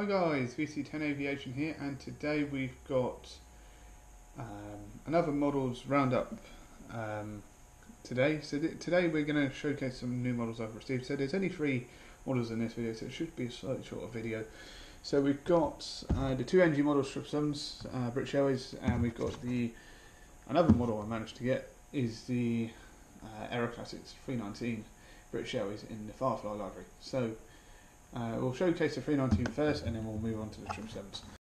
Hi guys, VC10 Aviation here, and today we've got um, another models roundup um, today. So th today we're going to showcase some new models I've received. So there's only three models in this video, so it should be a slightly shorter video. So we've got uh, the two NG models, 777s, uh, British Airways, and we've got the another model I managed to get is the uh, Aeroclassics 319 British Airways in the Firefly library. So uh, we'll showcase the 319 first and then we'll move on to the 777s.